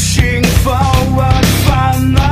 幸福，我烦恼